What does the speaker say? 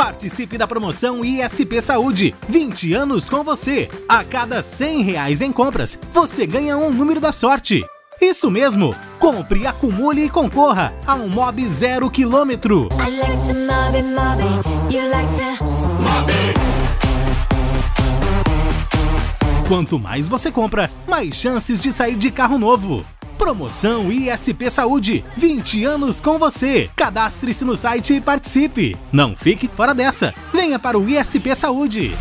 Participe da promoção ISP Saúde. 20 anos com você. A cada 100 reais em compras, você ganha um número da sorte. Isso mesmo! Compre, acumule e concorra a um Mob zero quilômetro. Quanto mais você compra, mais chances de sair de carro novo. Promoção ISP Saúde, 20 anos com você. Cadastre-se no site e participe. Não fique fora dessa. Venha para o ISP Saúde.